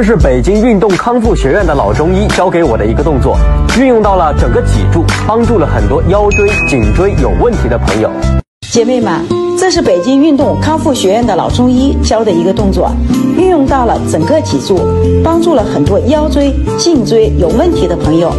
这是北京运动康复学院的老中医教给我的一个动作，运用到了整个脊柱，帮助了很多腰椎、颈椎有问题的朋友。姐妹们，这是北京运动康复学院的老中医教的一个动作，运用到了整个脊柱，帮助了很多腰椎、颈椎有问题的朋友。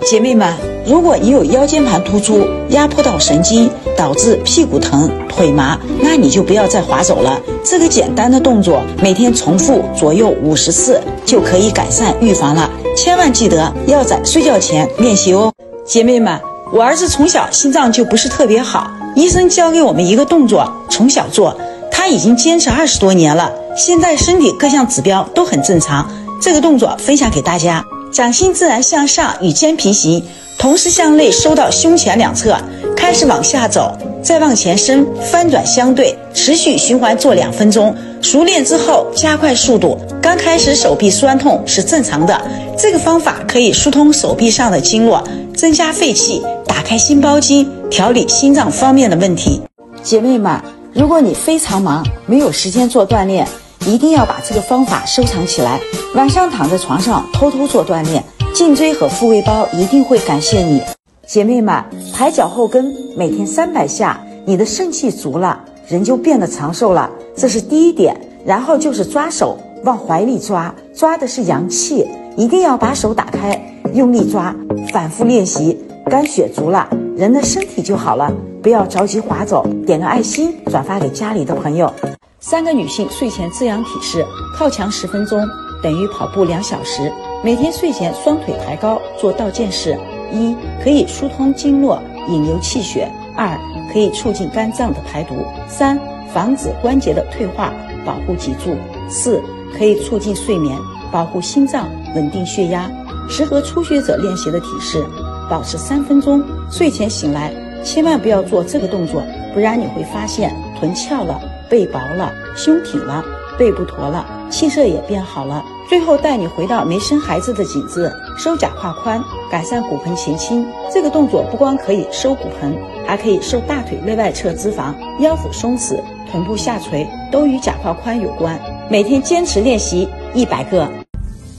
姐妹们，如果你有腰间盘突出，压迫到神经，导致屁股疼、腿麻，那你就不要再划走了。这个简单的动作，每天重复左右五十次，就可以改善预防了。千万记得要在睡觉前练习哦。姐妹们，我儿子从小心脏就不是特别好，医生教给我们一个动作，从小做，他已经坚持二十多年了，现在身体各项指标都很正常。这个动作分享给大家。掌心自然向上与肩平行，同时向内收到胸前两侧，开始往下走，再往前伸，翻转相对，持续循环做两分钟。熟练之后加快速度。刚开始手臂酸痛是正常的，这个方法可以疏通手臂上的经络，增加肺气，打开心包经，调理心脏方面的问题。姐妹们，如果你非常忙，没有时间做锻炼。一定要把这个方法收藏起来，晚上躺在床上偷偷做锻炼，颈椎和复位包一定会感谢你。姐妹们，抬脚后跟每天三百下，你的肾气足了，人就变得长寿了，这是第一点。然后就是抓手，往怀里抓，抓的是阳气，一定要把手打开，用力抓，反复练习，肝血足了，人的身体就好了。不要着急划走，点个爱心，转发给家里的朋友。三个女性睡前滋养体式：靠墙十分钟等于跑步两小时。每天睡前双腿抬高做倒箭式，一可以疏通经络，引流气血；二可以促进肝脏的排毒；三防止关节的退化，保护脊柱；四可以促进睡眠，保护心脏，稳定血压。适合初学者练习的体式，保持三分钟。睡前醒来千万不要做这个动作，不然你会发现臀翘了。背薄了，胸挺了，背不驼了，气色也变好了。最后带你回到没生孩子的景致，收假胯宽，改善骨盆前倾。这个动作不光可以收骨盆，还可以收大腿内外侧脂肪，腰腹松弛，臀部下垂，都与假胯宽有关。每天坚持练习一百个，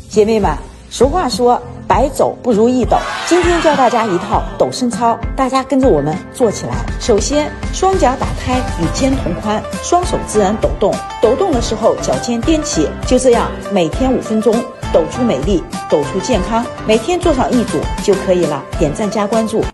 姐妹们，俗话说。白走不如一抖，今天教大家一套抖身操，大家跟着我们做起来。首先，双脚打开与肩同宽，双手自然抖动，抖动的时候脚尖踮起，就这样每天五分钟，抖出美丽，抖出健康。每天做上一组就可以了，点赞加关注。